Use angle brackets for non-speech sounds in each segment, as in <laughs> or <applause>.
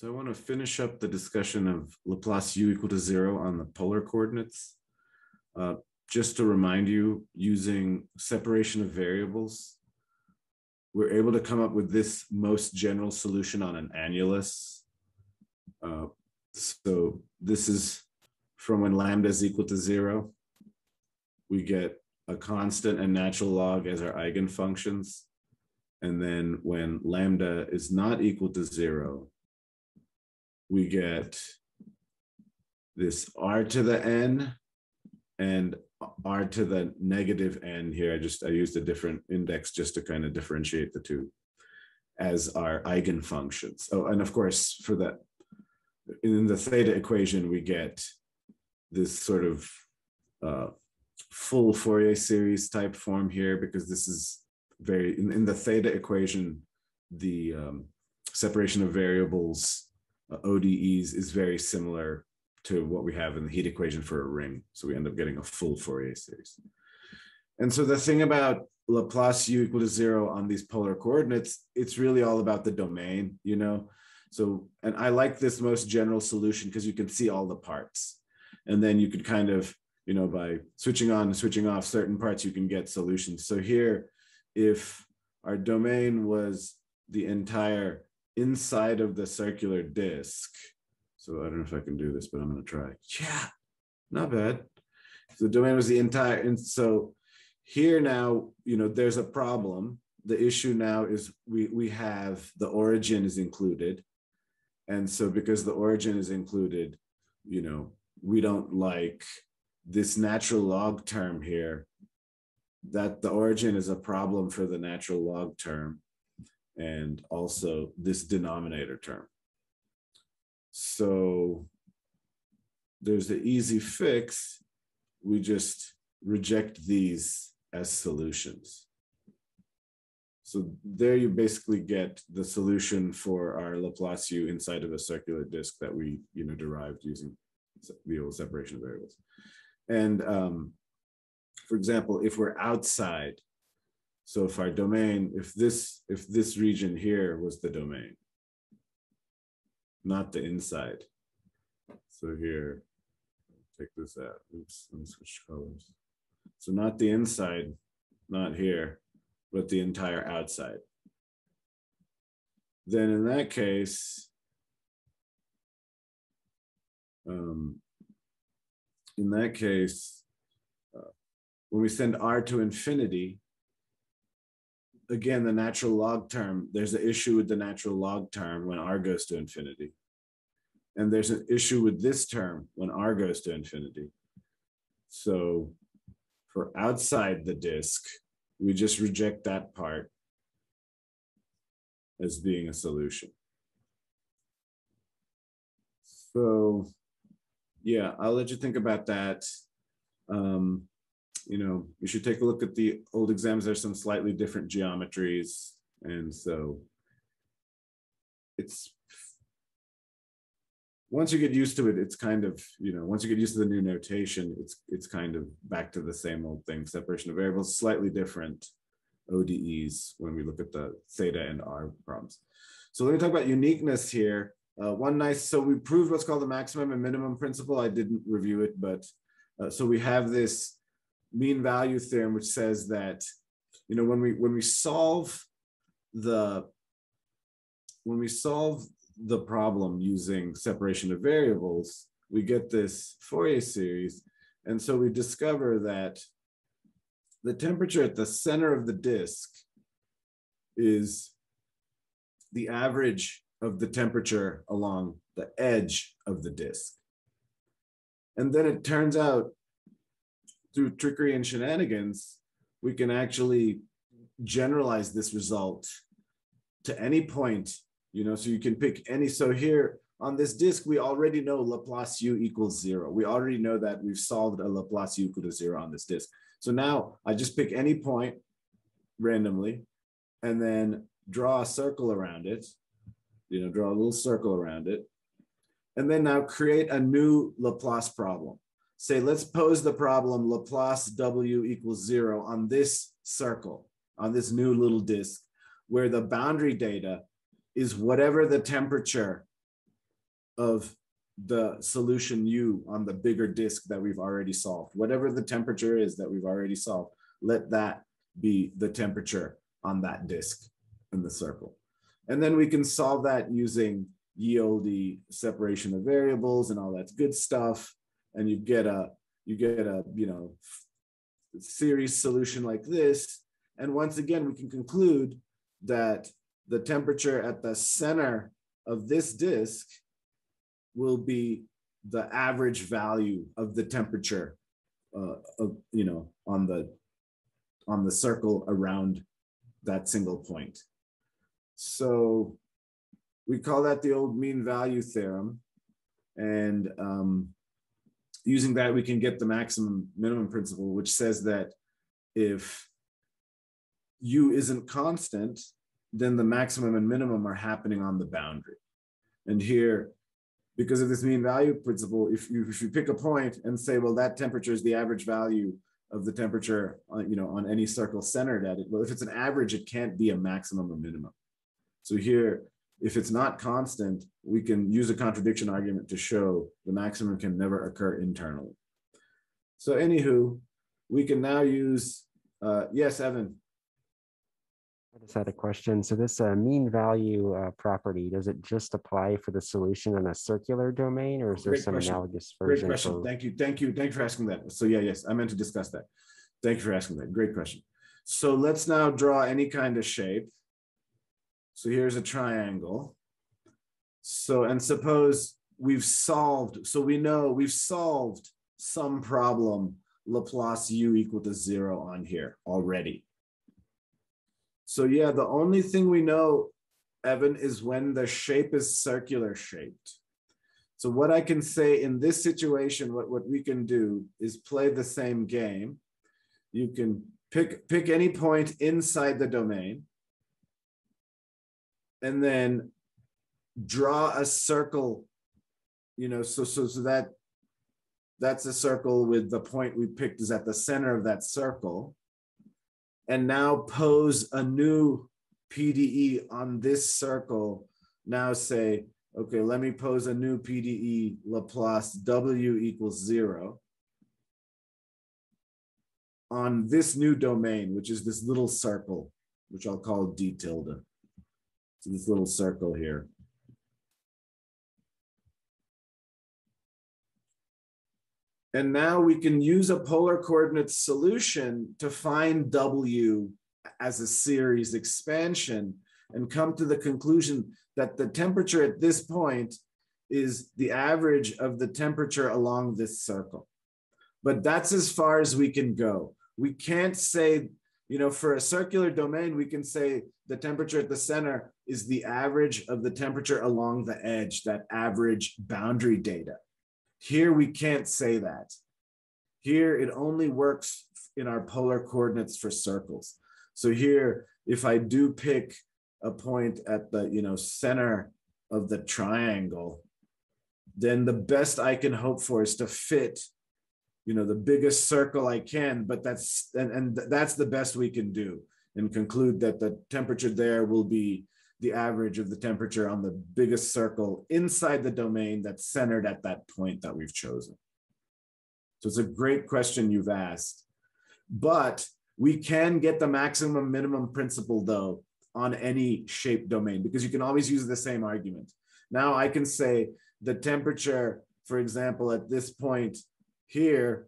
So I want to finish up the discussion of Laplace u equal to zero on the polar coordinates. Uh, just to remind you, using separation of variables, we're able to come up with this most general solution on an annulus. Uh, so this is from when lambda is equal to zero. We get a constant and natural log as our eigenfunctions. And then when lambda is not equal to zero, we get this r to the n and r to the negative n here. I just, I used a different index just to kind of differentiate the two as our eigenfunctions. Oh, and of course, for that, in the theta equation, we get this sort of uh, full Fourier series type form here because this is very, in, in the theta equation, the um, separation of variables Uh, ODEs is very similar to what we have in the heat equation for a ring. So we end up getting a full Fourier series. And so the thing about Laplace u equal to zero on these polar coordinates, it's really all about the domain, you know? So, and I like this most general solution because you can see all the parts. And then you could kind of, you know, by switching on and switching off certain parts, you can get solutions. So here, if our domain was the entire inside of the circular disc. So I don't know if I can do this, but I'm going to try. Yeah, not bad. So the domain was the entire, and so here now, you know, there's a problem. The issue now is we we have the origin is included, and so because the origin is included, you know, we don't like this natural log term here. That the origin is a problem for the natural log term and also this denominator term. So there's the easy fix. We just reject these as solutions. So there you basically get the solution for our Laplace U inside of a circular disk that we you know derived using the old separation of variables. And um, for example, if we're outside so if our domain, if this, if this region here was the domain, not the inside. So here, take this out. Oops, let me switch colors. So not the inside, not here, but the entire outside. Then in that case, um, in that case, uh, when we send r to infinity, again, the natural log term, there's an issue with the natural log term when r goes to infinity. And there's an issue with this term when r goes to infinity. So for outside the disk, we just reject that part as being a solution. So yeah, I'll let you think about that. Um, you know, you should take a look at the old exams. There's some slightly different geometries. And so it's, once you get used to it, it's kind of, you know, once you get used to the new notation, it's it's kind of back to the same old thing. Separation of variables, slightly different ODEs when we look at the theta and R problems. So let me talk about uniqueness here. Uh, one nice, so we proved what's called the maximum and minimum principle. I didn't review it, but uh, so we have this mean value theorem, which says that, you know, when we when we solve the when we solve the problem using separation of variables, we get this Fourier series. And so we discover that the temperature at the center of the disk is the average of the temperature along the edge of the disk. And then it turns out through trickery and shenanigans, we can actually generalize this result to any point, you know, so you can pick any. So here on this disk, we already know Laplace u equals zero. We already know that we've solved a Laplace u equal to zero on this disk. So now I just pick any point randomly and then draw a circle around it, you know, draw a little circle around it. And then now create a new Laplace problem say, let's pose the problem Laplace W equals zero on this circle, on this new little disk, where the boundary data is whatever the temperature of the solution U on the bigger disk that we've already solved. Whatever the temperature is that we've already solved, let that be the temperature on that disk in the circle. And then we can solve that using yield separation of variables and all that good stuff. And you get a, you get a, you know, series solution like this. And once again, we can conclude that the temperature at the center of this disk will be the average value of the temperature uh, of, you know, on the on the circle around that single point. So we call that the old mean value theorem. And um, using that, we can get the maximum minimum principle, which says that if u isn't constant, then the maximum and minimum are happening on the boundary. And here, because of this mean value principle, if you, if you pick a point and say, well, that temperature is the average value of the temperature, on, you know, on any circle centered at it. Well, if it's an average, it can't be a maximum or minimum. So here, if it's not constant, we can use a contradiction argument to show the maximum can never occur internally. So anywho, we can now use, uh, yes, Evan. I just had a question. So this uh, mean value uh, property, does it just apply for the solution in a circular domain or is there some question. analogous Great version? question. for- Thank you. Thank you. Thank you for asking that. So yeah, yes, I meant to discuss that. Thank you for asking that. Great question. So let's now draw any kind of shape. So here's a triangle. So, and suppose we've solved, so we know we've solved some problem Laplace u equal to zero on here already. So yeah, the only thing we know, Evan, is when the shape is circular shaped. So what I can say in this situation, what, what we can do is play the same game. You can pick, pick any point inside the domain and then draw a circle, you know, so, so, so that that's a circle with the point we picked is at the center of that circle. And now pose a new PDE on this circle. Now say, okay, let me pose a new PDE Laplace W equals zero on this new domain, which is this little circle, which I'll call D tilde. So this little circle here. And now we can use a polar coordinate solution to find W as a series expansion and come to the conclusion that the temperature at this point is the average of the temperature along this circle. But that's as far as we can go. We can't say, you know, for a circular domain, we can say the temperature at the center is the average of the temperature along the edge, that average boundary data. Here, we can't say that. Here, it only works in our polar coordinates for circles. So here, if I do pick a point at the you know center of the triangle, then the best I can hope for is to fit you know the biggest circle I can, but that's and, and that's the best we can do and conclude that the temperature there will be the average of the temperature on the biggest circle inside the domain that's centered at that point that we've chosen. So it's a great question you've asked. But we can get the maximum minimum principle though on any shape domain because you can always use the same argument. Now I can say the temperature, for example, at this point here,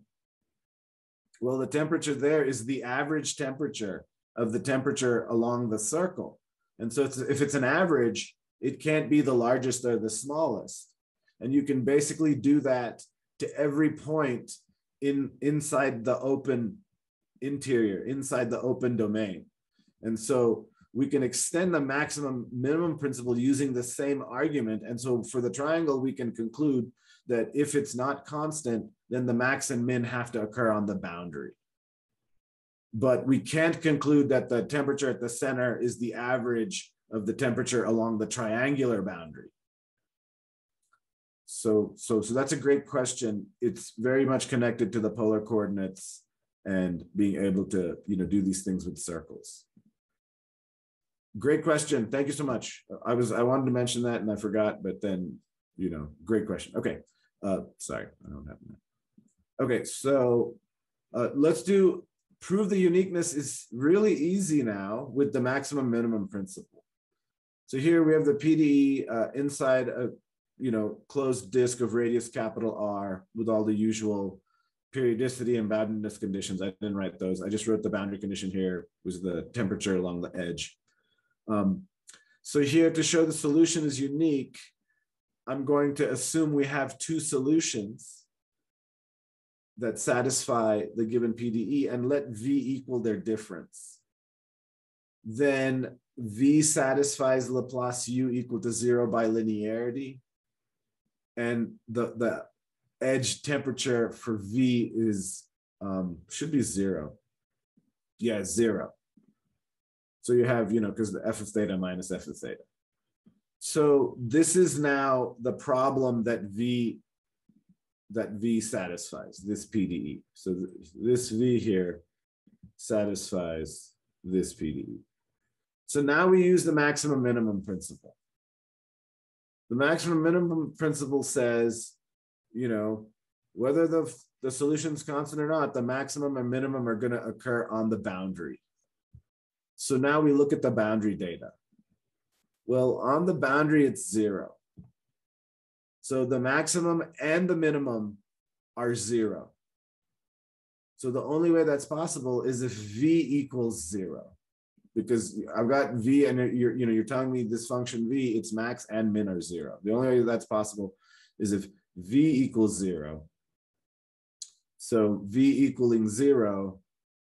well, the temperature there is the average temperature of the temperature along the circle. And so it's, if it's an average, it can't be the largest or the smallest. And you can basically do that to every point in inside the open interior, inside the open domain. And so we can extend the maximum minimum principle using the same argument. And so for the triangle, we can conclude that if it's not constant, then the max and min have to occur on the boundary but we can't conclude that the temperature at the center is the average of the temperature along the triangular boundary. So, so, so that's a great question. It's very much connected to the polar coordinates and being able to, you know, do these things with circles. Great question. Thank you so much. I was, I wanted to mention that and I forgot, but then you know, great question. Okay, uh, sorry, I don't have that. Okay, so uh, let's do prove the uniqueness is really easy now with the maximum minimum principle. So here we have the PDE uh, inside a you know closed disk of radius capital R with all the usual periodicity and boundedness conditions. I didn't write those. I just wrote the boundary condition here was the temperature along the edge. Um, so here to show the solution is unique, I'm going to assume we have two solutions that satisfy the given PDE and let V equal their difference. Then V satisfies Laplace U equal to zero by linearity. And the, the edge temperature for V is, um, should be zero. Yeah, zero. So you have, you know, because the f of theta minus f of theta. So this is now the problem that V that V satisfies, this PDE. So this V here satisfies this PDE. So now we use the maximum minimum principle. The maximum minimum principle says, you know, whether the, the solution is constant or not, the maximum and minimum are going to occur on the boundary. So now we look at the boundary data. Well, on the boundary, it's zero. So the maximum and the minimum are zero. So the only way that's possible is if V equals zero. Because I've got V and you're, you know, you're telling me this function V, its max and min are zero. The only way that's possible is if V equals zero. So V equaling zero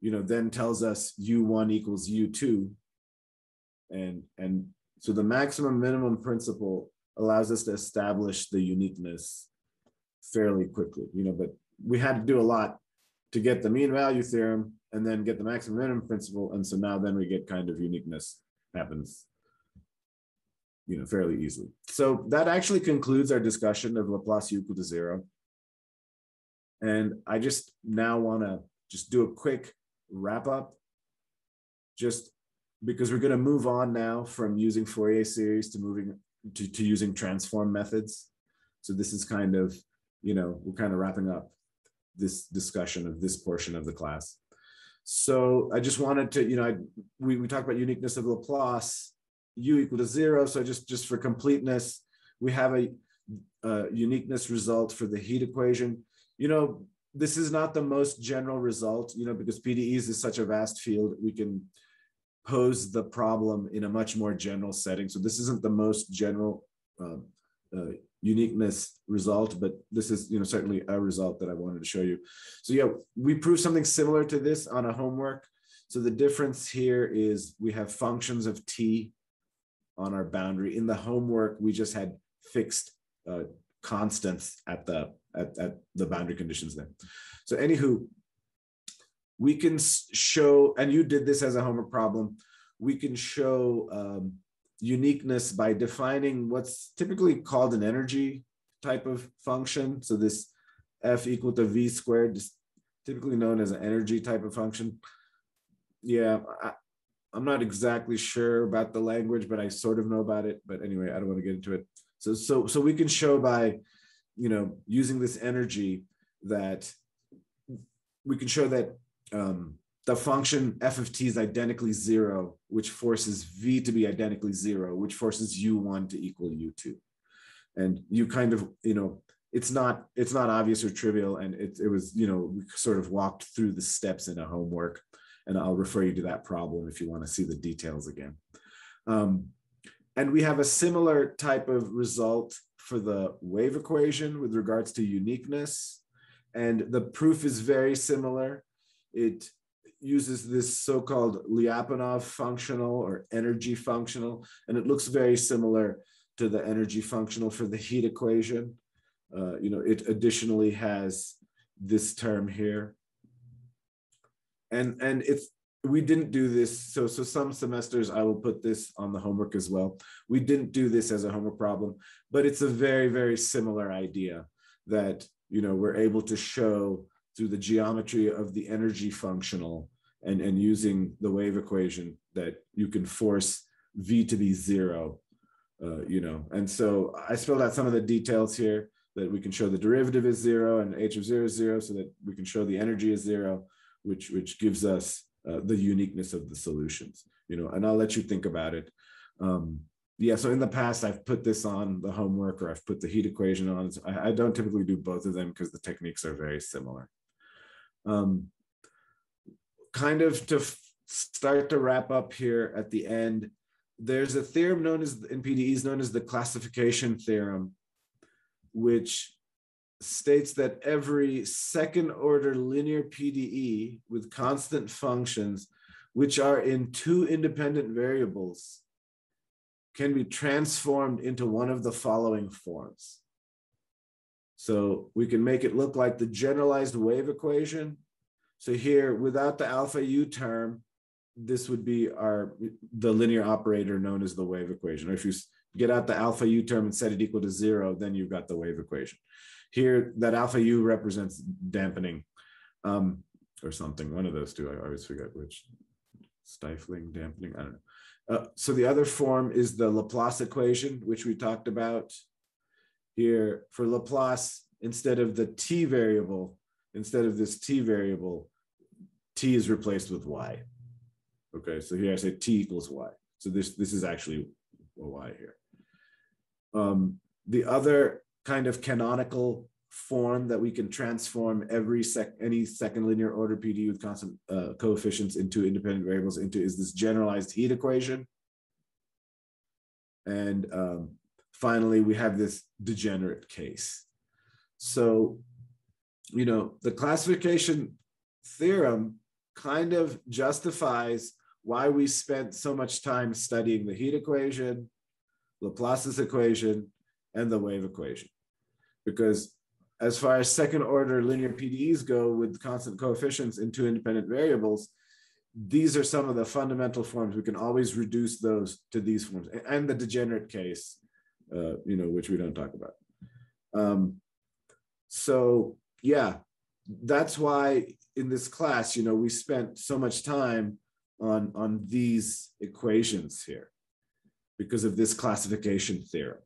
you know, then tells us U1 equals U2. And, and so the maximum minimum principle allows us to establish the uniqueness fairly quickly, you know, but we had to do a lot to get the mean value theorem and then get the maximum minimum principle. And so now then we get kind of uniqueness happens, you know, fairly easily. So that actually concludes our discussion of Laplace equal to zero. And I just now want to just do a quick wrap up just because we're going to move on now from using Fourier series to moving to, to using transform methods. So this is kind of, you know, we're kind of wrapping up this discussion of this portion of the class. So I just wanted to, you know, I, we, we talked about uniqueness of Laplace, u equal to zero. So just, just for completeness, we have a, a uniqueness result for the heat equation. You know, this is not the most general result, you know, because PDEs is such a vast field, we can pose the problem in a much more general setting. So this isn't the most general um, uh, uniqueness result, but this is, you know, certainly a result that I wanted to show you. So yeah, we proved something similar to this on a homework. So the difference here is we have functions of t on our boundary. In the homework, we just had fixed uh, constants at the at, at the boundary conditions there. So anywho, we can show, and you did this as a homework problem, we can show um, uniqueness by defining what's typically called an energy type of function. So this F equal to V squared, is typically known as an energy type of function. Yeah, I, I'm not exactly sure about the language, but I sort of know about it. But anyway, I don't want to get into it. So, so, so we can show by you know, using this energy that we can show that um, the function f of t is identically zero, which forces v to be identically zero, which forces u1 to equal u2. And you kind of, you know, it's not it's not obvious or trivial, and it, it was, you know, we sort of walked through the steps in a homework, and I'll refer you to that problem if you want to see the details again. Um, and we have a similar type of result for the wave equation with regards to uniqueness. And the proof is very similar. It uses this so-called Lyapunov functional or energy functional, and it looks very similar to the energy functional for the heat equation. Uh, you know, it additionally has this term here. And, and it's we didn't do this. So, so some semesters I will put this on the homework as well. We didn't do this as a homework problem, but it's a very, very similar idea that, you know, we're able to show through the geometry of the energy functional and, and using the wave equation that you can force V to be zero uh, you know, and so I spelled out some of the details here that we can show the derivative is zero and h of zero is zero so that we can show the energy is zero, which, which gives us uh, the uniqueness of the solutions, you know, and I'll let you think about it. Um, yeah, so in the past, I've put this on the homework or I've put the heat equation on. I, I don't typically do both of them because the techniques are very similar. Um, kind of to start to wrap up here at the end, there's a theorem known as in PDEs known as the classification theorem, which states that every second order linear PDE with constant functions, which are in two independent variables, can be transformed into one of the following forms. So we can make it look like the generalized wave equation. So here, without the alpha u term, this would be our the linear operator known as the wave equation. Or if you get out the alpha u term and set it equal to zero, then you've got the wave equation. Here, that alpha u represents dampening um, or something, one of those two. I always forget which. Stifling, dampening, I don't know. Uh, so the other form is the Laplace equation, which we talked about here. For Laplace, instead of the t variable, instead of this t variable, t is replaced with y. Okay, so here I say t equals y. So this, this is actually a y here. Um, the other kind of canonical form that we can transform every sec any second linear order PD with constant uh, coefficients into independent variables into is this generalized heat equation. And um, finally, we have this degenerate case. So, you know, the classification theorem kind of justifies why we spent so much time studying the heat equation, Laplace's equation, and the wave equation. Because as far as second order linear PDEs go with constant coefficients in two independent variables, these are some of the fundamental forms. We can always reduce those to these forms and the degenerate case, uh, you know, which we don't talk about. Um, so yeah, that's why in this class, you know, we spent so much time on, on these equations here because of this classification theorem.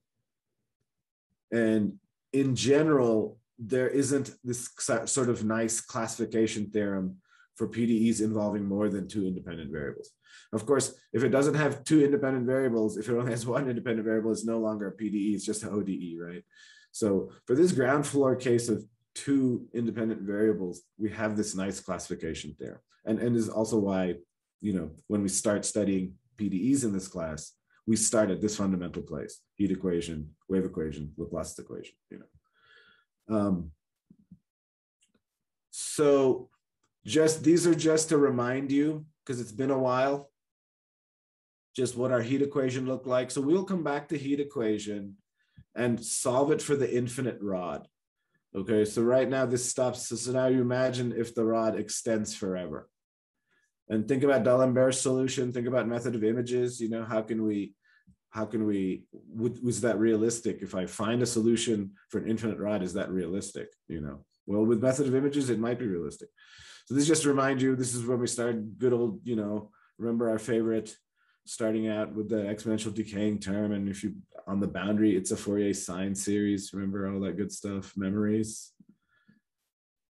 And in general, there isn't this sort of nice classification theorem for PDEs involving more than two independent variables. Of course, if it doesn't have two independent variables, if it only has one independent variable, it's no longer a PDE, it's just an ODE, right? So for this ground floor case of two independent variables, we have this nice classification there. And, and is also why, you know, when we start studying PDEs in this class, we start at this fundamental place, heat equation, wave equation, Laplace equation, you know. Um, so just these are just to remind you, because it's been a while, just what our heat equation looked like. So we'll come back to heat equation and solve it for the infinite rod. Okay, so right now this stops. So, so now you imagine if the rod extends forever. And think about D'Alembert's solution, think about method of images, you know, how can we how can we was that realistic if i find a solution for an infinite rod is that realistic you know well with method of images it might be realistic so this just to remind you this is when we started good old you know remember our favorite starting out with the exponential decaying term and if you on the boundary it's a fourier sine series. Remember all that good stuff memories?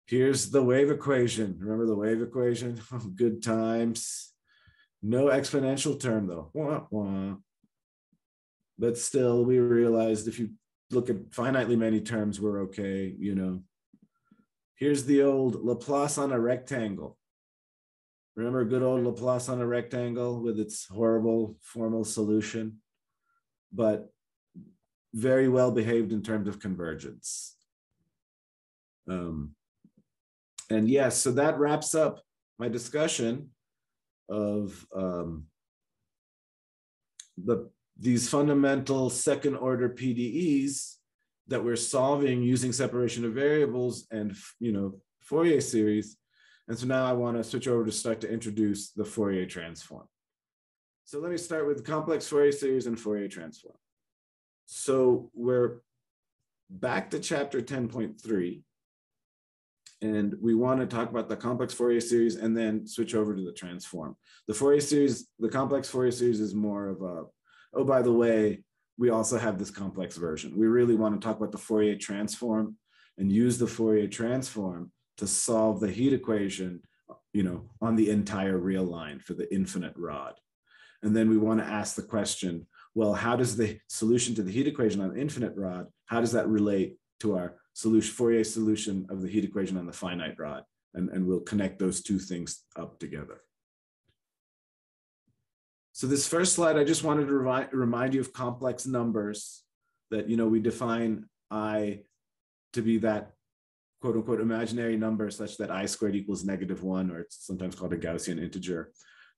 Here's the wave equation. Remember the wave equation? <laughs> Good times. No exponential term though. Wah, wah. But still we realized if you look at finitely many terms we're okay you know here's the old laplace on a rectangle. Remember good old laplace on a rectangle with its horrible formal solution but very well behaved in terms of convergence. Um, and yes so that wraps up my discussion of um, the these fundamental second order PDEs that we're solving using separation of variables and you know Fourier series. And so now I want to switch over to start to introduce the Fourier transform. So let me start with complex Fourier series and Fourier transform. So we're back to chapter 10.3. And we want to talk about the complex Fourier series and then switch over to the transform. The Fourier series, the complex Fourier series is more of a oh, by the way, we also have this complex version. We really want to talk about the Fourier transform and use the Fourier transform to solve the heat equation, you know, on the entire real line for the infinite rod. And then we want to ask the question, well, how does the solution to the heat equation on the infinite rod, how does that relate to our solution, Fourier solution of the heat equation on the finite rod? And, and we'll connect those two things up together. So this first slide, I just wanted to remind, remind you of complex numbers that, you know, we define I to be that quote unquote imaginary number such that I squared equals negative one, or it's sometimes called a Gaussian integer.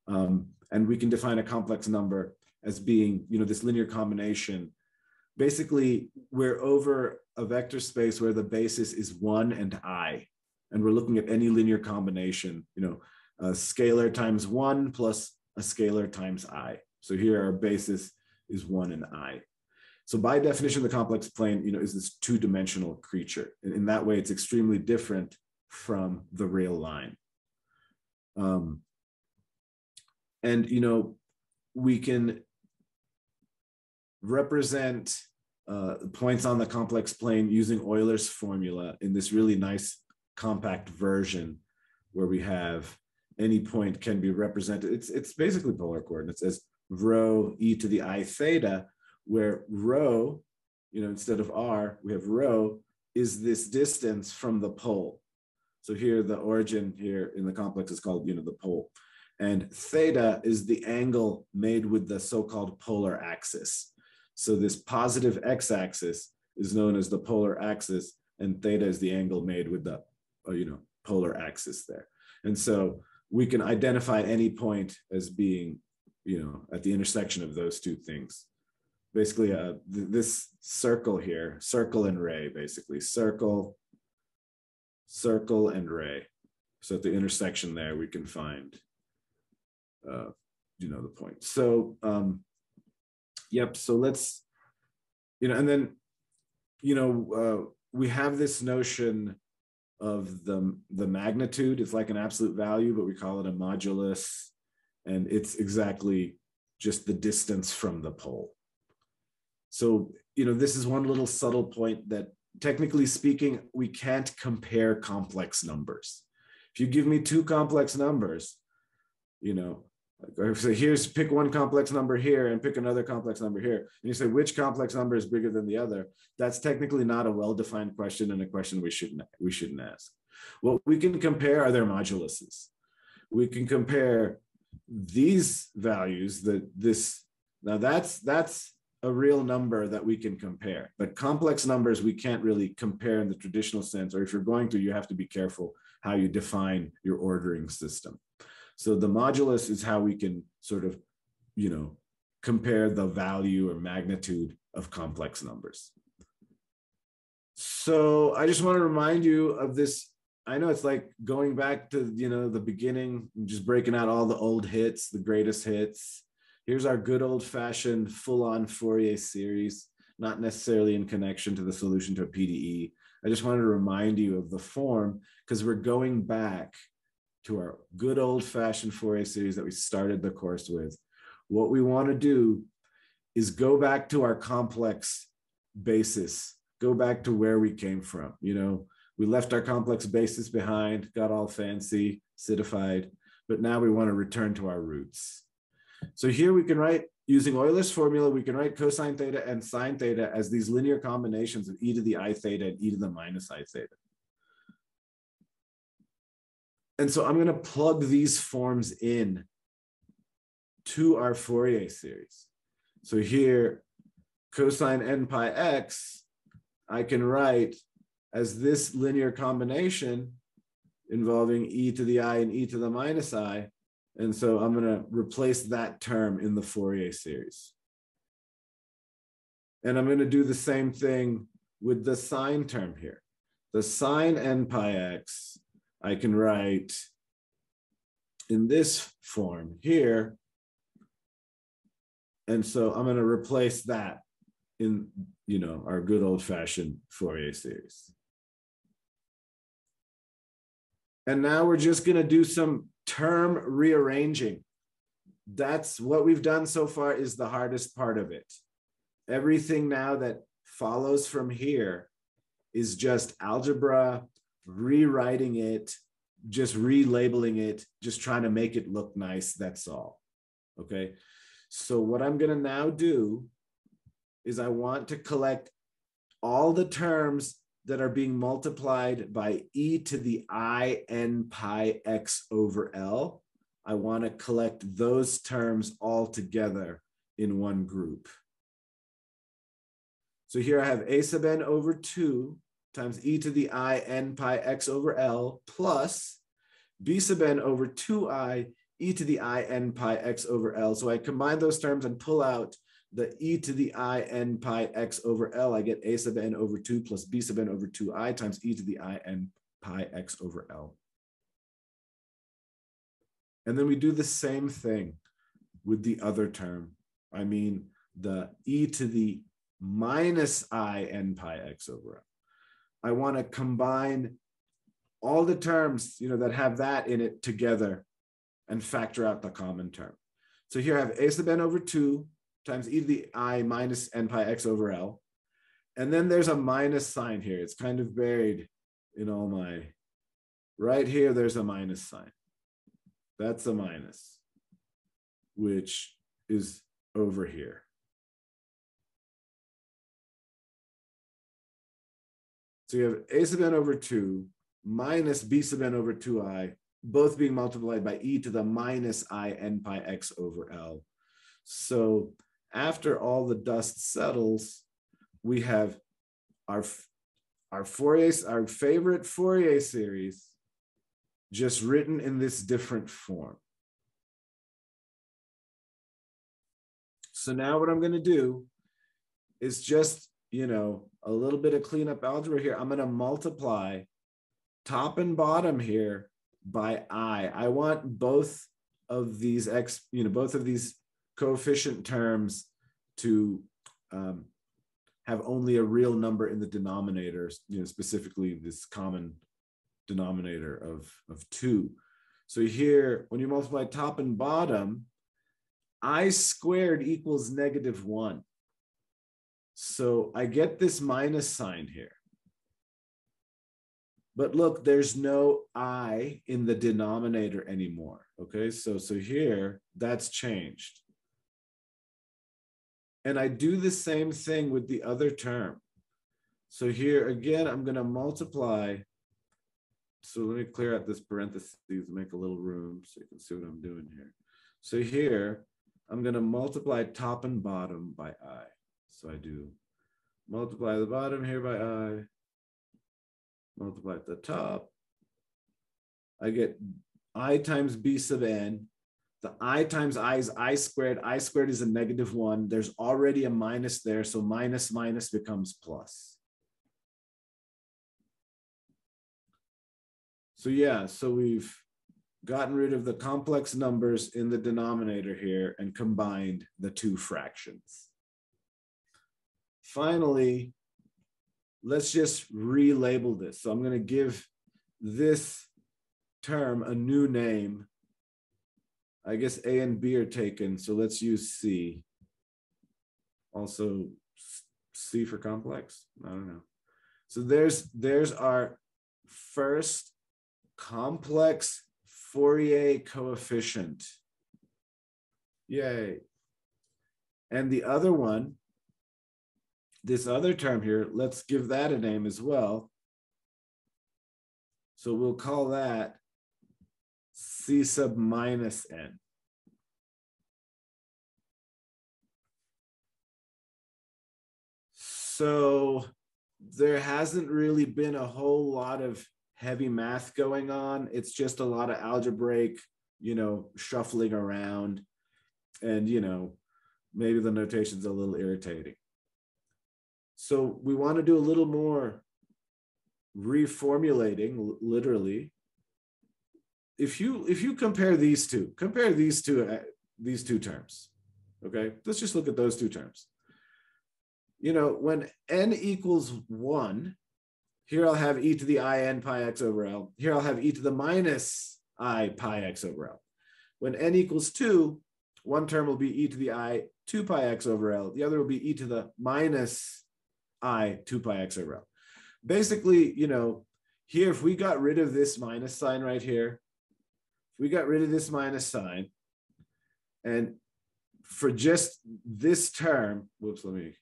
Um, and we can define a complex number as being, you know, this linear combination. Basically, we're over a vector space where the basis is one and I, and we're looking at any linear combination, you know, a scalar times one plus a scalar times I. So here our basis is one and I. So by definition, the complex plane, you know, is this two-dimensional creature. And in that way, it's extremely different from the real line. Um, and, you know, we can represent uh, points on the complex plane using Euler's formula in this really nice compact version where we have any point can be represented. It's, it's basically polar coordinates as rho e to the i theta, where rho, you know, instead of r, we have rho is this distance from the pole. So here, the origin here in the complex is called, you know, the pole. And theta is the angle made with the so-called polar axis. So this positive x-axis is known as the polar axis, and theta is the angle made with the, uh, you know, polar axis there. And so we can identify any point as being, you know, at the intersection of those two things. Basically, uh, th this circle here, circle and ray, basically, circle, circle and ray. So at the intersection there, we can find uh, you know, the point. So, um, yep. So let's, you know, and then, you know, uh, we have this notion of the, the magnitude. It's like an absolute value, but we call it a modulus. And it's exactly just the distance from the pole. So, you know, this is one little subtle point that technically speaking, we can't compare complex numbers. If you give me two complex numbers, you know, so here's pick one complex number here and pick another complex number here. And you say which complex number is bigger than the other. That's technically not a well-defined question and a question we shouldn't we shouldn't ask. What we can compare are their moduluses. We can compare these values that this now that's that's a real number that we can compare. But complex numbers we can't really compare in the traditional sense, or if you're going to, you have to be careful how you define your ordering system. So the modulus is how we can sort of, you know, compare the value or magnitude of complex numbers. So I just want to remind you of this. I know it's like going back to, you know, the beginning, just breaking out all the old hits, the greatest hits. Here's our good old fashioned full on Fourier series, not necessarily in connection to the solution to a PDE. I just wanted to remind you of the form because we're going back to our good old fashioned Fourier series that we started the course with. What we want to do is go back to our complex basis, go back to where we came from. You know, we left our complex basis behind, got all fancy, citified, but now we want to return to our roots. So here we can write using Euler's formula, we can write cosine theta and sine theta as these linear combinations of e to the i theta and e to the minus i theta. And so I'm going to plug these forms in to our Fourier series. So here, cosine n pi x, I can write as this linear combination involving e to the i and e to the minus i. And so I'm going to replace that term in the Fourier series. And I'm going to do the same thing with the sine term here. The sine n pi x I can write in this form here. And so I'm going to replace that in, you know, our good old fashioned Fourier series. And now we're just going to do some term rearranging. That's what we've done so far is the hardest part of it. everything now that follows from here is just algebra, rewriting it, just relabeling it, just trying to make it look nice. That's all. Okay. So what I'm going to now do is I want to collect all the terms that are being multiplied by e to the i n pi x over L. I want to collect those terms all together in one group. So here I have a sub n over 2 times e to the i n pi x over L plus b sub n over 2i e to the i n pi x over L. So I combine those terms and pull out the e to the i n pi x over L. I get a sub n over 2 plus b sub n over 2i times e to the i n pi x over L. And then we do the same thing with the other term. I mean, the e to the minus i n pi x over L. I want to combine all the terms you know, that have that in it together and factor out the common term. So here I have a sub n over 2 times e to the i minus n pi x over L. And then there's a minus sign here. It's kind of buried in all my, right here, there's a minus sign. That's a minus, which is over here. So you have a sub n over 2 minus b sub n over 2i, both being multiplied by e to the minus i n pi x over L. So after all the dust settles, we have our, our Fourier, our favorite Fourier series just written in this different form. So now what I'm going to do is just you know, a little bit of cleanup algebra here. I'm going to multiply top and bottom here by i. I want both of these x, you know, both of these coefficient terms to um, have only a real number in the denominators, you know, specifically this common denominator of, of two. So here, when you multiply top and bottom, i squared equals negative one. So I get this minus sign here. But look, there's no i in the denominator anymore. Okay, so, so here, that's changed. And I do the same thing with the other term. So here, again, I'm going to multiply. So let me clear out this parentheses make a little room so you can see what I'm doing here. So here, I'm going to multiply top and bottom by i. So I do multiply the bottom here by i, multiply the top. I get i times b sub n. The i times i is i squared. i squared is a negative one. There's already a minus there, so minus minus becomes plus. So yeah, so we've gotten rid of the complex numbers in the denominator here and combined the two fractions. Finally, let's just relabel this. So I'm going to give this term a new name. I guess A and B are taken, so let's use C. Also C for complex, I don't know. So there's, there's our first complex Fourier coefficient. Yay. And the other one this other term here, let's give that a name as well. So we'll call that C sub minus N. So there hasn't really been a whole lot of heavy math going on. It's just a lot of algebraic, you know, shuffling around. And, you know, maybe the notation's a little irritating. So we want to do a little more reformulating, literally. If you if you compare these two, compare these two uh, these two terms. Okay, let's just look at those two terms. You know, when n equals one, here I'll have e to the i n pi x over l. Here I'll have e to the minus i pi x over l. When n equals two, one term will be e to the i 2 pi x over L. The other will be e to the minus i 2 pi x over L. Basically, you know, here, if we got rid of this minus sign right here, if we got rid of this minus sign, and for just this term, whoops, let me,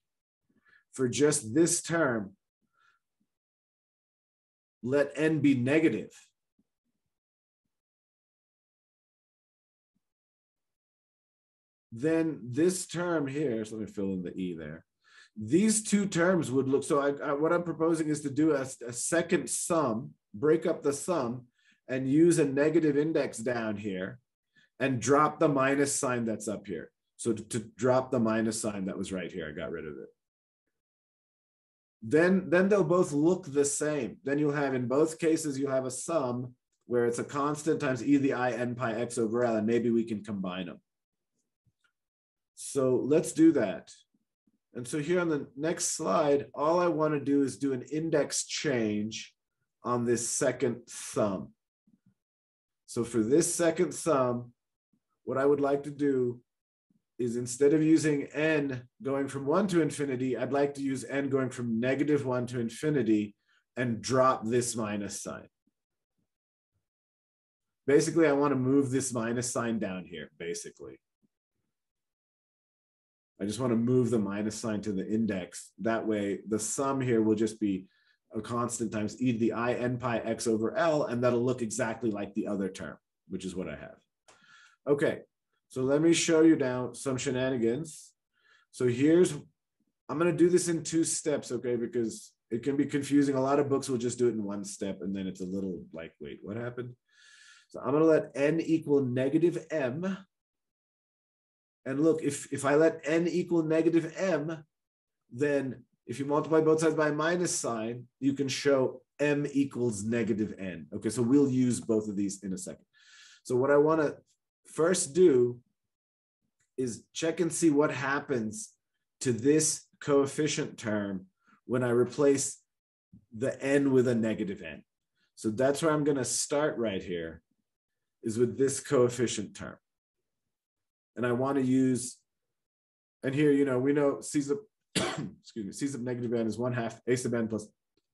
for just this term, let n be negative. Then this term here, so let me fill in the E there. These two terms would look, so I, I, what I'm proposing is to do a, a second sum, break up the sum and use a negative index down here and drop the minus sign that's up here. So to, to, drop the minus sign that was right here, I got rid of it. Then, then they'll both look the same. Then you'll have, in both cases, you'll have a sum where it's a constant times e to the i n pi x over l, and maybe we can combine them. So let's do that. And so here on the next slide, all I want to do is do an index change on this second sum. So for this second sum, what I would like to do is instead of using n going from 1 to infinity, I'd like to use n going from negative 1 to infinity and drop this minus sign. Basically, I want to move this minus sign down here, basically. I just want to move the minus sign to the index. That way, the sum here will just be a constant times e to the i n pi x over L, and that'll look exactly like the other term, which is what I have. Okay, so let me show you now some shenanigans. So here's, I'm going to do this in two steps, okay, because it can be confusing. A lot of books will just do it in one step, and then it's a little like, wait, what happened? So I'm going to let n equal negative m and look, if, if I let n equal negative m, then if you multiply both sides by a minus sign, you can show m equals negative n. Okay, so we'll use both of these in a second. So what I want to first do is check and see what happens to this coefficient term when I replace the n with a negative n. So that's where I'm going to start right here, is with this coefficient term and I want to use, and here, you know, we know C sub, <coughs> excuse me, C sub negative n is one half A sub n plus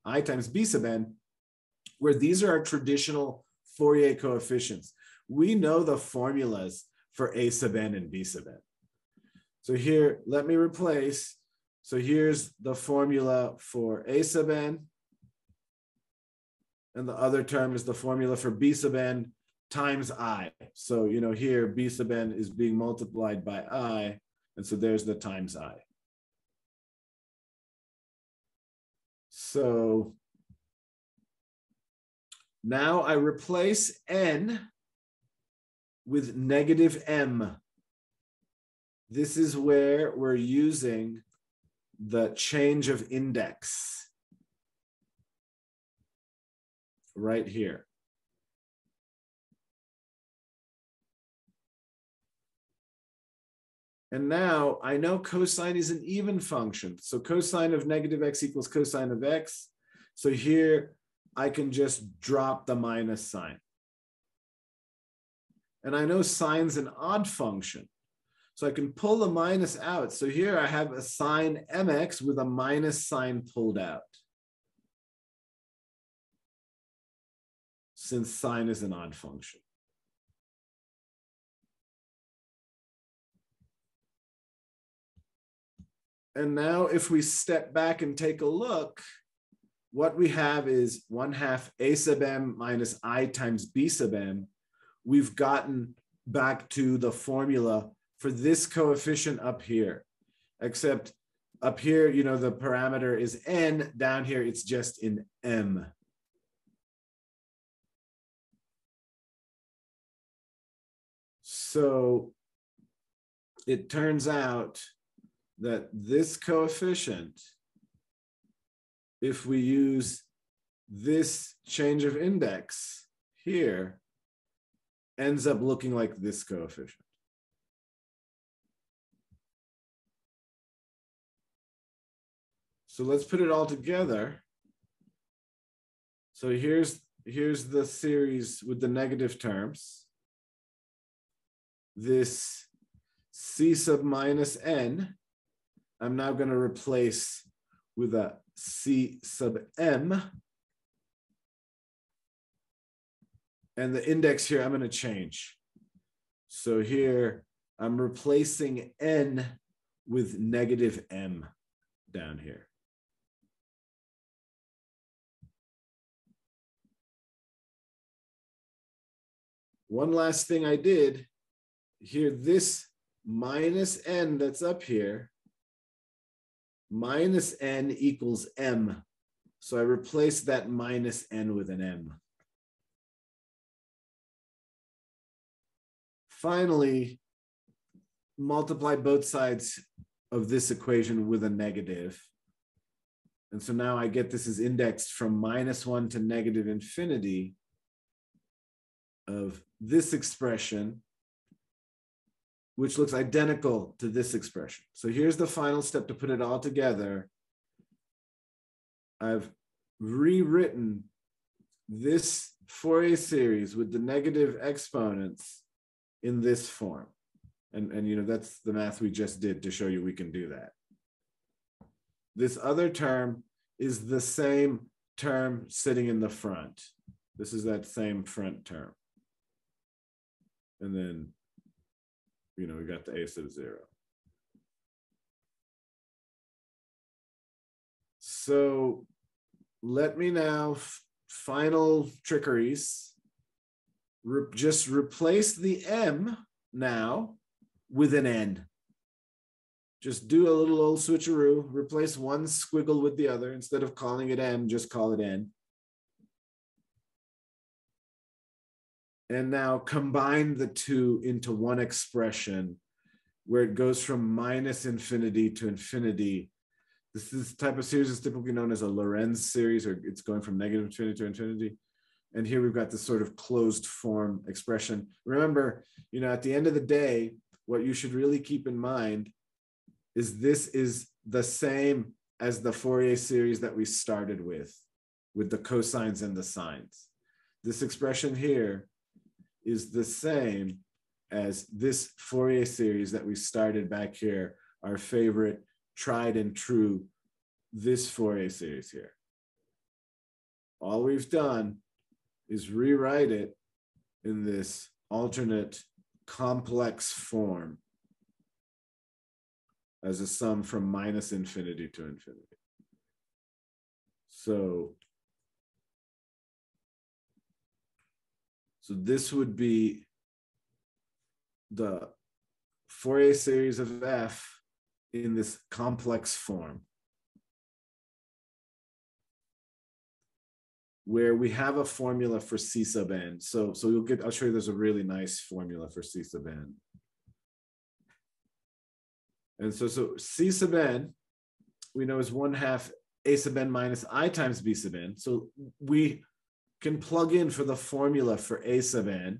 I times B sub n, where these are our traditional Fourier coefficients. We know the formulas for A sub n and B sub n. So here, let me replace. So here's the formula for A sub n. And the other term is the formula for B sub n times i. So, you know, here b sub n is being multiplied by i, and so there's the times i. So now I replace n with negative m. This is where we're using the change of index right here. And now I know cosine is an even function. So cosine of negative x equals cosine of x. So here I can just drop the minus sign. And I know sine's an odd function. So I can pull the minus out. So here I have a sine mx with a minus sign pulled out. Since sine is an odd function. And now if we step back and take a look, what we have is one half a sub m minus i times b sub m. We've gotten back to the formula for this coefficient up here, except up here, you know, the parameter is n, down here it's just in m. So it turns out that this coefficient, if we use this change of index here, ends up looking like this coefficient. So let's put it all together. So here's, here's the series with the negative terms. This c sub minus n, I'm now going to replace with a c sub m. And the index here, I'm going to change. So here, I'm replacing n with negative m down here. One last thing I did here, this minus n that's up here, minus n equals m. So I replace that minus n with an m. Finally, multiply both sides of this equation with a negative. And so now I get this is indexed from minus one to negative infinity of this expression, which looks identical to this expression. So here's the final step to put it all together. I've rewritten this Fourier series with the negative exponents in this form. And, and you know, that's the math we just did to show you we can do that. This other term is the same term sitting in the front. This is that same front term. And then, you know, we got the a sub zero. So let me now, final trickeries, Re just replace the m now with an n. Just do a little old switcheroo, replace one squiggle with the other. Instead of calling it m, just call it n. And now combine the two into one expression where it goes from minus infinity to infinity. This, this type of series is typically known as a Laurent series, or it's going from negative infinity to infinity. And here we've got this sort of closed form expression. Remember, you know, at the end of the day, what you should really keep in mind is this is the same as the Fourier series that we started with, with the cosines and the sines. This expression here is the same as this Fourier series that we started back here, our favorite tried and true, this Fourier series here. All we've done is rewrite it in this alternate complex form as a sum from minus infinity to infinity. So, so this would be the Fourier series of f in this complex form. where we have a formula for C sub n. So, so you'll get, I'll show you there's a really nice formula for C sub n. And so, so C sub n, we know is one half A sub n minus I times B sub n. So we can plug in for the formula for A sub n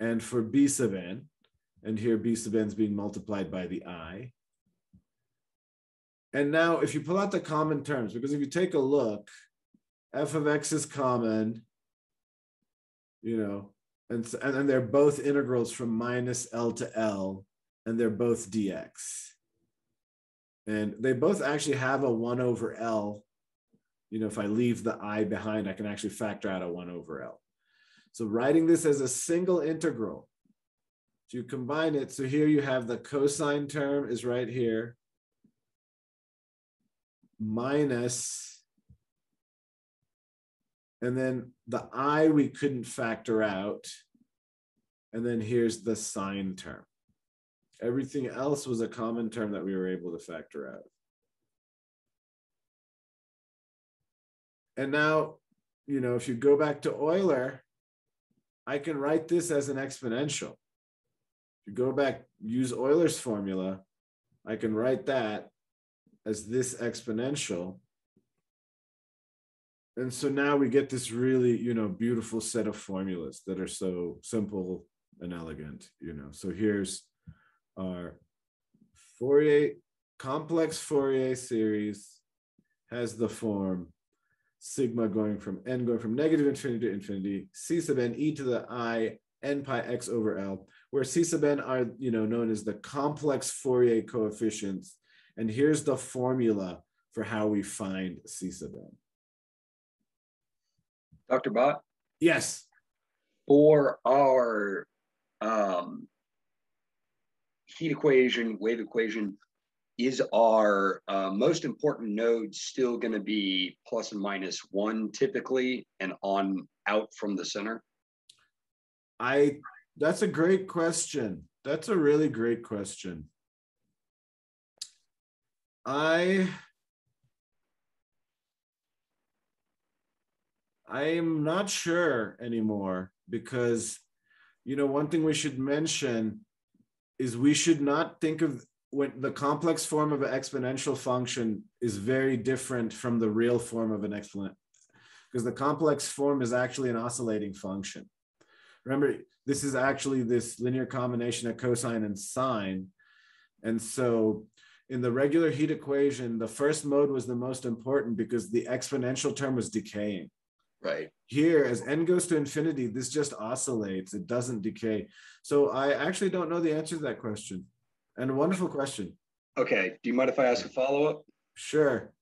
and for B sub n. And here B sub n is being multiplied by the I. And now if you pull out the common terms, because if you take a look, f of x is common, you know, and, and, and they're both integrals from minus L to L, and they're both dx. And they both actually have a 1 over L. You know, if I leave the i behind, I can actually factor out a 1 over L. So writing this as a single integral, if you combine it, so here you have the cosine term is right here, minus and then the I we couldn't factor out. And then here's the sine term. Everything else was a common term that we were able to factor out. And now, you know, if you go back to Euler, I can write this as an exponential. If you go back, use Euler's formula, I can write that as this exponential and so now we get this really you know beautiful set of formulas that are so simple and elegant you know so here's our fourier complex fourier series has the form sigma going from n going from negative infinity to infinity c sub n e to the i n pi x over L, where C sub n are, you know, known as the complex Fourier coefficients. And here's the formula for how we find C sub n. Dr. Bott? Yes. For our um, heat equation, wave equation, is our uh, most important node still going to be plus and minus one typically and on out from the center? I that's a great question. That's a really great question. I I'm not sure anymore because you know one thing we should mention is we should not think of when the complex form of an exponential function is very different from the real form of an exponent because the complex form is actually an oscillating function. Remember, this is actually this linear combination of cosine and sine. And so in the regular heat equation, the first mode was the most important because the exponential term was decaying. Right. Here, as n goes to infinity, this just oscillates. It doesn't decay. So I actually don't know the answer to that question. And a wonderful question. Okay. Do you mind if I ask a follow up? Sure.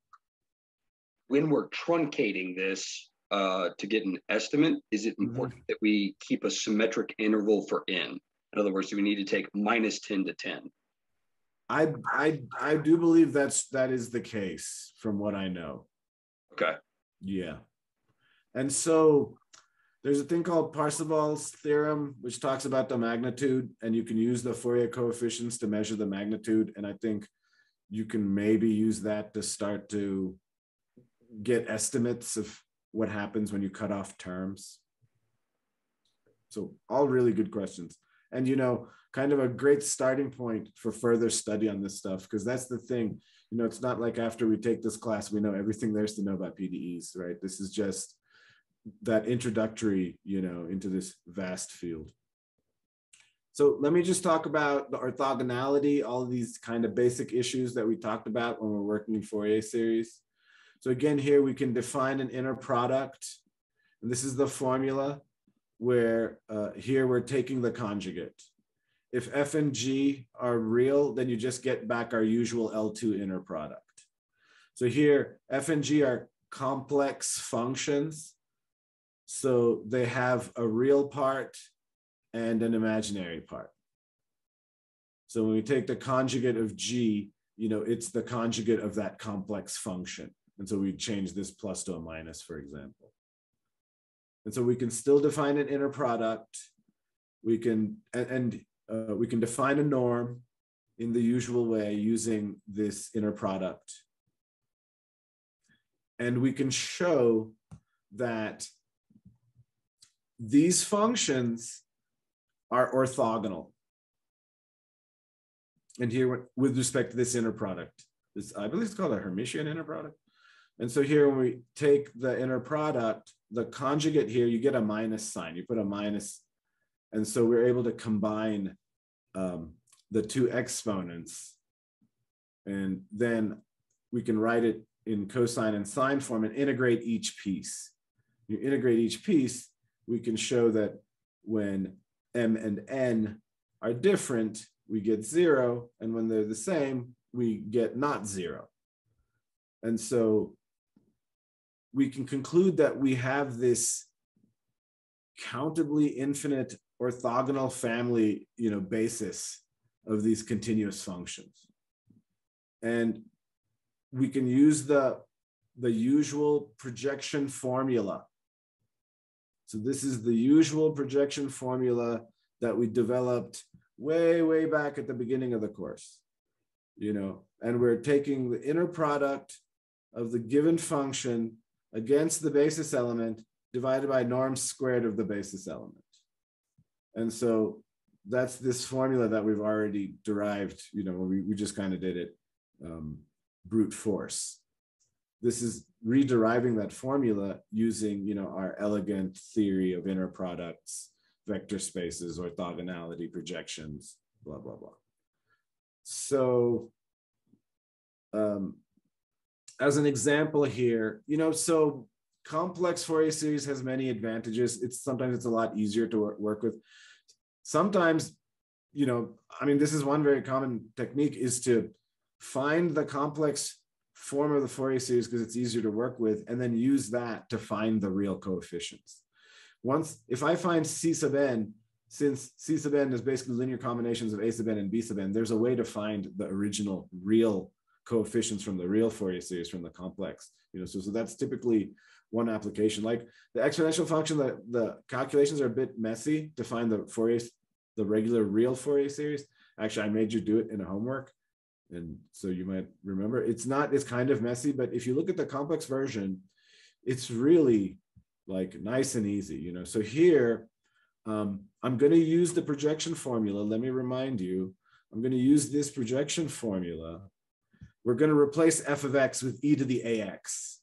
When we're truncating this uh, to get an estimate, is it Mhm. important that we keep a symmetric interval for n? In other words, do we need to take minus 10 to 10? I I I do believe that's that is the case from what I know. Okay. Yeah. And so there's a thing called Parseval's theorem, which talks about the magnitude, and you can use the Fourier coefficients to measure the magnitude. And I think you can maybe use that to start to get estimates of what happens when you cut off terms. So all really good questions. And you know, kind of a great starting point for further study on this stuff, because that's the thing. You know, it's not like after we take this class, we know everything there's to know about PDEs, right? This is just that introductory, you know, into this vast field. So let me just talk about the orthogonality, all of these kind of basic issues that we talked about when we're working in Fourier series. So again, here we can define an inner product. And this is the formula where uh, here we're taking the conjugate. If f and g are real, then you just get back our usual L2 inner product. So here, f and g are complex functions. So they have a real part and an imaginary part. So when we take the conjugate of g, you know, it's the conjugate of that complex function. And so we change this plus to a minus, for example. And so we can still define an inner product. We can, and, uh, we can define a norm in the usual way using this inner product. And we can show that these functions are orthogonal. And here, with respect to this inner product, this I believe it's called a Hermitian inner product. And so here, when we take the inner product, the conjugate here, you get a minus sign. You put a minus, and so we're able to combine um, the two exponents, and then we can write it in cosine and sine form and integrate each piece. You integrate each piece, we can show that when m and n are different, we get zero, and when they're the same, we get not zero. And so we can conclude that we have this countably infinite orthogonal family, you know, basis of these continuous functions. And we can use the, the usual projection formula. So this is the usual projection formula that we developed way, way back at the beginning of the course, you know, and we're taking the inner product of the given function against the basis element divided by norm squared of the basis element. And so that's this formula that we've already derived, you know, we, we just kind of did it um, brute force. This is rederiving that formula using, you know, our elegant theory of inner products, vector spaces, orthogonality, projections, blah, blah, blah. So um, as an example here, you know, so complex Fourier series has many advantages. It's sometimes it's a lot easier to work with. sometimes, you know, I mean, this is one very common technique is to find the complex form of the Fourier series because it's easier to work with, and then use that to find the real coefficients. Once, if I find C sub n, since C sub n is basically linear combinations of A sub n and B sub n, there's a way to find the original real coefficients from the real Fourier series from the complex. You know, so, so that's typically one application. Like the exponential function, the, the calculations are a bit messy to find the Fourier, the regular real Fourier series. Actually, I made you do it in a homework. And so you might remember it's not, it's kind of messy, but if you look at the complex version, it's really like nice and easy, you know. So here, um, I'm going to use the projection formula. Let me remind you, I'm going to use this projection formula. We're going to replace f of x with e to the ax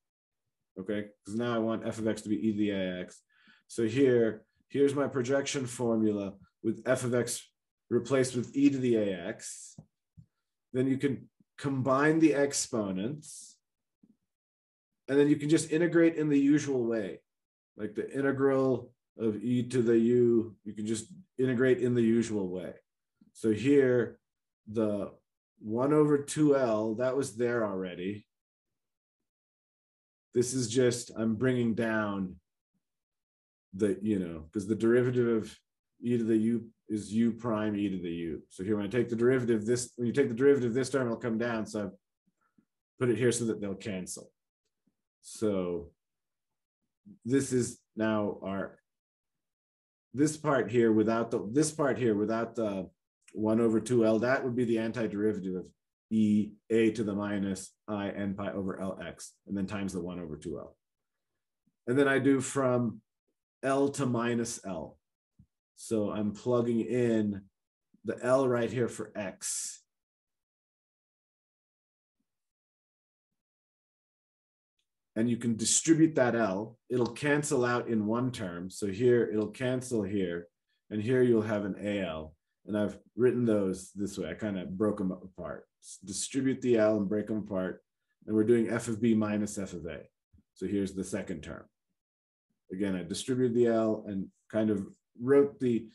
okay? Because now I want f of x to be e to the ax. So here, here's my projection formula with f of x replaced with e to the ax. Then you can combine the exponents. And then you can just integrate in the usual way. Like the integral of e to the u, you can just integrate in the usual way. So here, the 1 over 2L, that was there already. This is just, I'm bringing down the, you know, because the derivative of e to the u is u prime e to the u. So here, when I take the derivative, this, when you take the derivative, this term will come down. So I've put it here so that they'll cancel. So this is now our, this part here without the, this part here without the one over two L, that would be the antiderivative of e a to the minus i n pi over lx, and then times the 1 over 2l. And then I do from L to minus L. So I'm plugging in the L right here for X. And you can distribute that L. It'll cancel out in one term. So here it'll cancel here. And here you'll have an AL. And I've written those this way. I kind of broke them apart distribute the L and break them apart. And we're doing f of b minus f of a. So here's the second term. Again, I distributed the L and kind of wrote the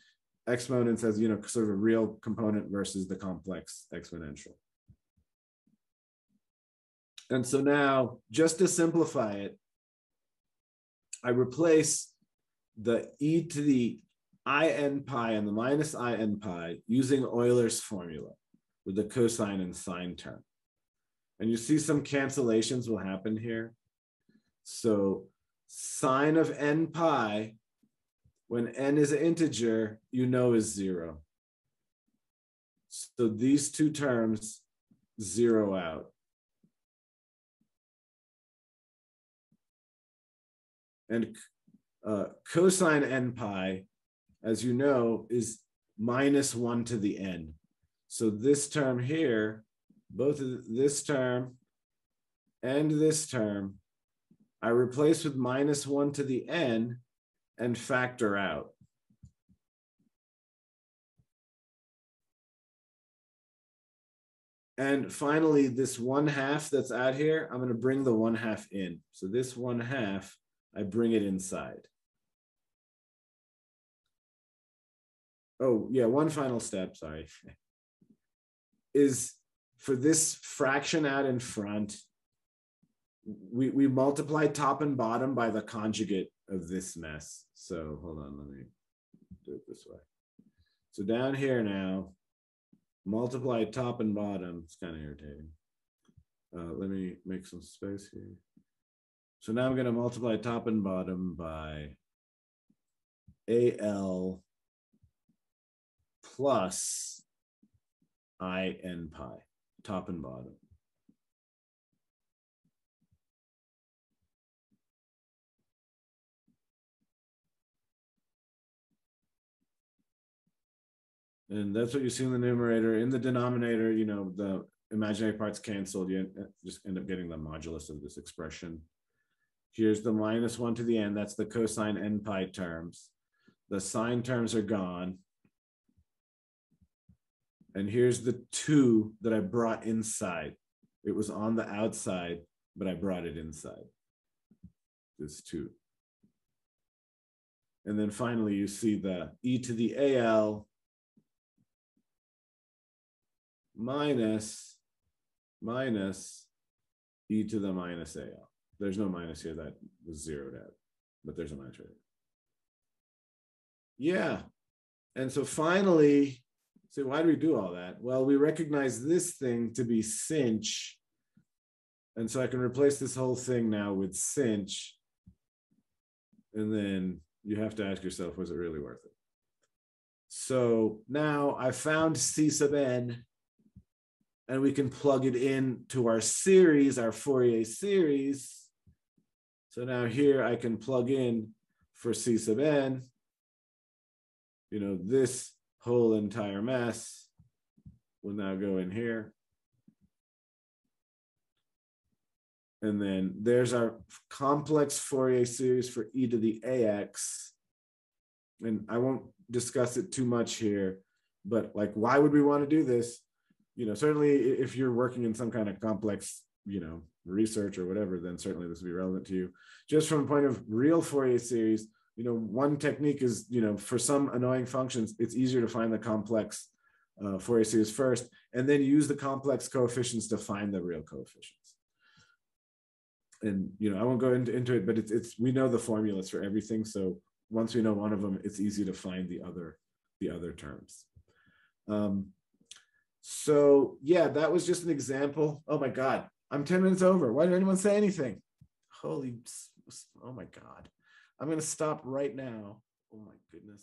exponents as, you know, sort of a real component versus the complex exponential. And so now, just to simplify it, I replace the e to the in pi and the minus in pi using Euler's formula with the cosine and sine term. And you see some cancellations will happen here. So sine of n pi, when n is an integer, you know is zero. So these two terms zero out. And uh, cosine n pi, as you know, is minus one to the n. So this term here, both this term and this term, I replace with minus one to the n and factor out. And finally, this one half that's out here, I'm going to bring the one half in. So this one half, I bring it inside. Oh, yeah, one final step, sorry. <laughs> is for this fraction out in front, we, we multiply top and bottom by the conjugate of this mess. So hold on, let me do it this way. So down here now, multiply top and bottom. It's kind of irritating. Uh, let me make some space here. So now I'm going to multiply top and bottom by AL plus I n pi, top and bottom. And that's what you see in the numerator. In the denominator, you know, the imaginary parts canceled. You just end up getting the modulus of this expression. Here's the minus one to the n. That's the cosine n pi terms. The sine terms are gone. And here's the two that I brought inside. It was on the outside, but I brought it inside. This two. And then finally, you see the e to the AL minus minus e to the minus al. There's no minus here that was zeroed out, but there's a minus right. Yeah. And so finally, so why do we do all that? Well, we recognize this thing to be sinh. And so I can replace this whole thing now with sinh. And then you have to ask yourself, was it really worth it? So now I found C sub n, and we can plug it in to our series, our Fourier series. So now here I can plug in for C sub n, you know, this whole entire mess will now go in here. And then there's our complex Fourier series for e to the ax. And I won't discuss it too much here, but like, why would we want to do this? You know, certainly if you're working in some kind of complex, you know, research or whatever, then certainly this would be relevant to you. Just from a point of real Fourier series, you know, one technique is, you know, for some annoying functions, it's easier to find the complex uh, Fourier series first, and then use the complex coefficients to find the real coefficients. And you know, I won't go into, into it, but it's it's we know the formulas for everything. So once we know one of them, it's easy to find the other the other terms. Um, so yeah, that was just an example. Oh my God, I'm 10 minutes over. Why didn't anyone say anything? Holy, oh my God. I'm going to stop right now. Oh my goodness.